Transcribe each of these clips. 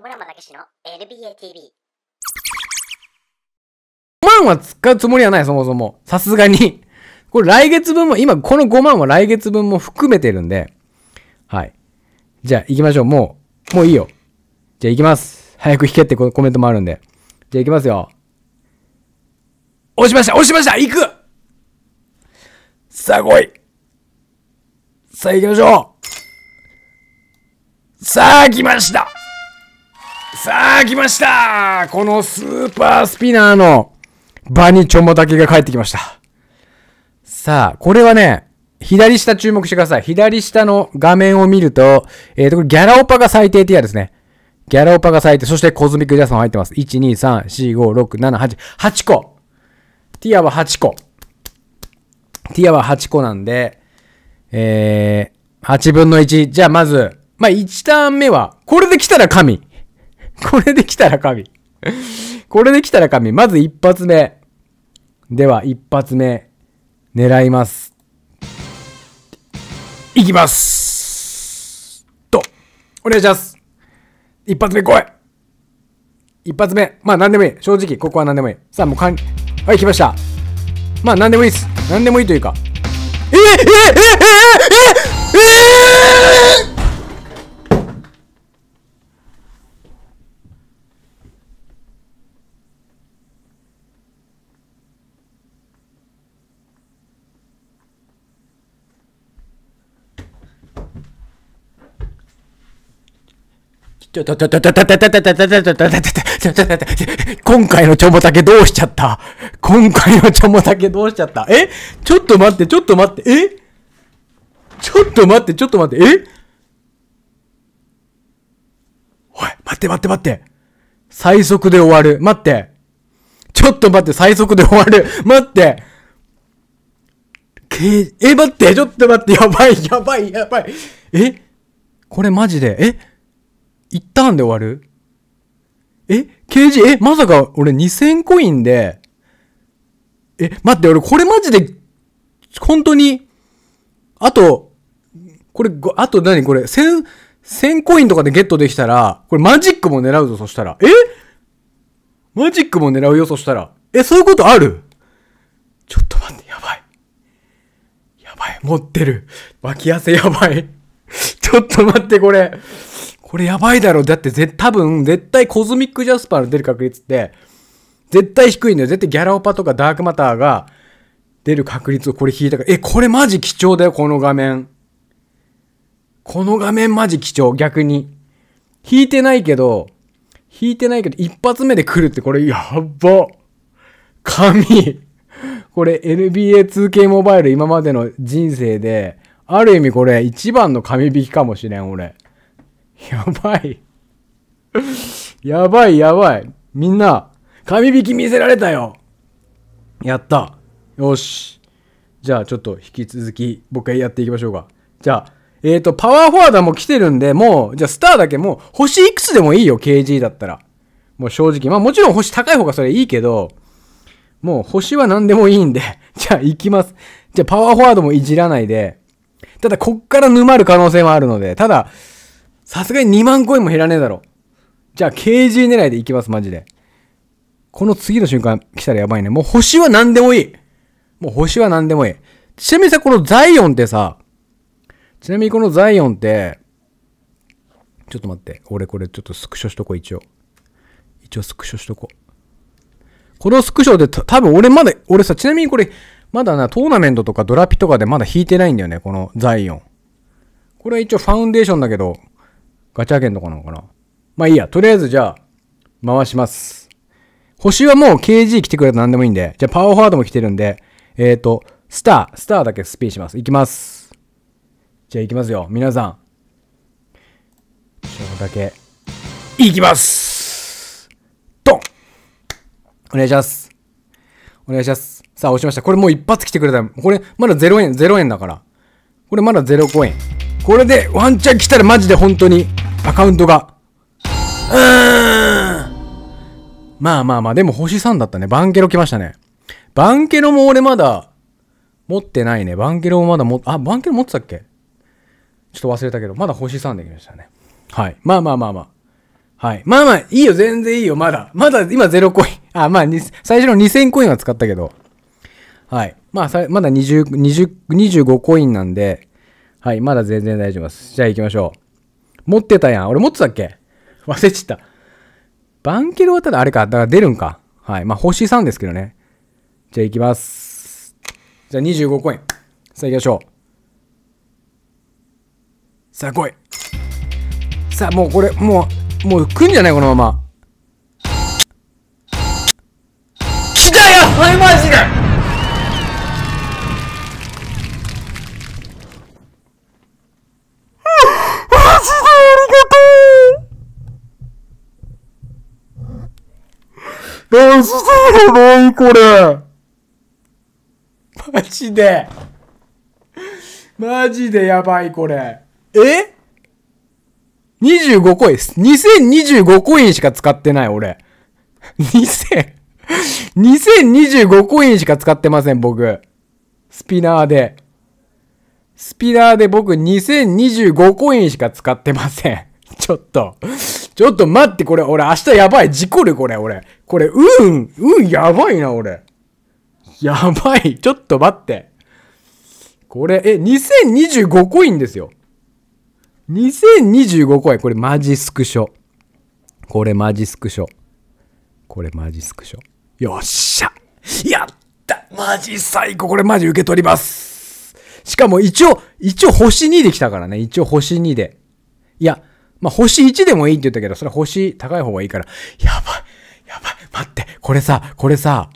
村山武の NBA TV。5万は使うつもりはない、そもそも。さすがに。これ来月分も、今この5万は来月分も含めてるんで。はい。じゃあ行きましょう。もう、もういいよ。じゃあ行きます。早く引けってココメントもあるんで。じゃあ行きますよ。押しました押しました行くさあ来いさあ行きましょうさあ来ましたさあ来ましたこのスーパースピナーのバニチョモだけが帰ってきました。さあ、これはね、左下注目してください。左下の画面を見ると、えーと、ギャラオパが最低ティアですね。ギャラオパが最低、そしてコズミックジャスも入ってます。1、2、3、4、5、6、7、8、8個。ティアは8個。ティアは8個なんで、えー、8分の1。じゃあまず、まあ、1ターン目は、これで来たら神。これで来たら神。これで来たら神。まず一発目。では、一発目、狙います。いきます。と、お願いします。一発目来い一発目。まあ、何でもいい。正直、ここは何でもいい。さあ、もうかん、はい、来ました。まあ、何でもいいです。何でもいいというか。えー、えー、えー、えー、えー、えー、えーちょ、ちょ、ちょ、ちょ、ちょ、ちょ、ちょ、ちょ、ちょ、ちょ、ちょ、ちょ、ちょ、ちょ、ちょ、ちょ、今回のチョモタケどうしちゃった今回のチョモタケどうしちゃったえちょっと待って、ちょっと待って、えちょっと待って、ちょっと待って、えおい、待って待って待って。最速で終わる。待って。ちょっと待って、最速で終わる。待って。けえ、待って、ちょっと待って、やばい、やばい、やばい。えこれマジで、え一旦で終わる？え ?KG、えまさか俺2000コインで、え、待って、俺これマジで、本当に、あと、これ、あと何？これ、1000、1000コインとかでゲットできたら、これマジックも狙うぞ、そしたら。え？マジックも狙うよ、そしたら。え、そういうことある？ちょっと待って、やばい。やばい、持ってる。脇汗やばい。ちょっと待って、これ。これやばいだろ。だってぜ、多分、絶対コズミックジャスパーの出る確率って、絶対低いんだよ。絶対ギャラオパとかダークマターが出る確率をこれ引いたから。え、これマジ貴重だよ、この画面。この画面マジ貴重、逆に。引いてないけど、引いてないけど、一発目で来るってこれやっば。神。これ NBA2K モバイル今までの人生で、ある意味これ一番の神引きかもしれん、俺。やばい。やばいやばい。みんな、紙引き見せられたよ。やった。よし。じゃあちょっと引き続き、もう一回やっていきましょうか。じゃあ、えっ、ー、と、パワーフォワードも来てるんで、もう、じゃあスターだけもう、星いくつでもいいよ、KG だったら。もう正直。まあもちろん星高い方がそれいいけど、もう星は何でもいいんで、じゃあ行きます。じゃあパワーフォワードもいじらないで、ただこっから沼る可能性もあるので、ただ、さすがに2万コインも減らねえだろ。じゃあ KG 狙いでいきます、マジで。この次の瞬間来たらやばいね。もう星は何でもいい。もう星は何でもいい。ちなみにさ、このザイオンってさ、ちなみにこのザイオンって、ちょっと待って。俺これちょっとスクショしとこ、一応。一応スクショしとこ。このスクショでた多分俺まだ、俺さ、ちなみにこれ、まだな、トーナメントとかドラピとかでまだ引いてないんだよね、このザイオン。これは一応ファウンデーションだけど、ガチャ券とかなのかなまあいいや、とりあえずじゃあ、回します。星はもう KG 来てくれたら何でもいいんで、じゃあパワーフォワードも来てるんで、えっ、ー、と、スター、スターだけスピンします。いきます。じゃあ行きますよ、皆さん。ちょっとだけ、いきますドンお願いします。お願いします。さあ、押しました。これもう一発来てくれた。これ、まだ0円、0円だから。これまだ0コイン。これでワンチャン来たらマジで本当にアカウントが。うーん。まあまあまあ、でも星3だったね。バンケロ来ましたね。バンケロも俺まだ持ってないね。バンケロもまだも、あ、バンケロ持ってたっけ？ちょっと忘れたけど、まだ星3できましたね。はい。まあまあまあまあ。はい。まあまあ、いいよ、全然いいよ、まだ。まだ、今0コイン。あ、まあ、最初の2000コインは使ったけど。はい。まあ、さまだ20、20、25コインなんで、はい、まだ全然大丈夫です。じゃあ行きましょう。持ってたやん。俺持ってたっけ？忘れちった。バンケルはただあれか。だから出るんか。はい。まあ、星3ですけどね。じゃあ行きます。じゃあ25コイン。さあ行きましょう。さあ来い。さあもうこれ、もう、もう来んじゃない？このまま。マジでやばいこれマジでマジでやばいこれえ ?25 コインです。2025コインしか使ってない俺。2000、2025コインしか使ってません僕。スピナーで。スピナーで僕2025コインしか使ってません。ちょっと。ちょっと待って、これ、俺明日やばい。事故る、これ、俺。これ、うん、うん、やばいな、俺。やばい。ちょっと待って。これ、え、2025コインですよ。2025コイン。これマジスクショ。これマジスクショ。これマジスクショ。よっしゃやったマジ最高これマジ受け取りますしかも一応、一応星2で来たからね。一応星2で。いや、まあ、星1でもいいって言ったけど、それ星高い方がいいから。やばいやばい待ってこれさ、これさ、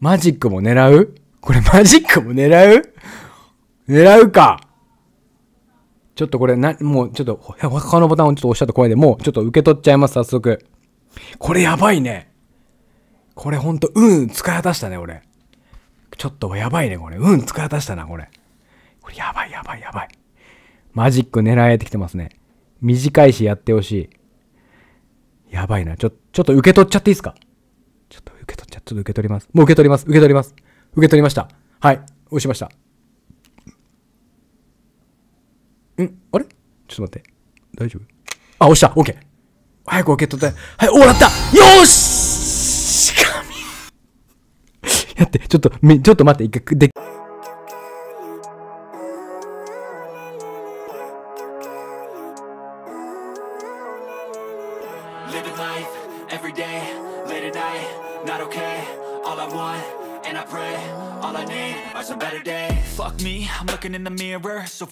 マジックも狙う？これマジックも狙う？狙うかちょっとこれな、もうちょっと、他のボタンをちょっと押しちゃった声でもうちょっと受け取っちゃいます、早速。これやばいね。これほんと、運使い果たしたね、俺。ちょっとやばいね、これ。運使い果たしたな、これ。これやばいやばいやばい。マジック狙えてきてますね。短いしやってほしい。やばいな。ちょ、ちょっと受け取っちゃっていいですか？ちょっと受け取っちゃ、ちょっと受け取ります。もう受け取ります。受け取ります。受け取りました。はい。押しました。ん？あれ？ちょっと待って。大丈夫？あ、押した。OK。早く受け取って。はい、おらったよーし神 やって、ちょっと、み、ちょっと待って、一回、で、Living life every day, late at night, not okay. All I want, and I pray, all I need are some better days. Fuck me, I'm looking in the mirror, so far.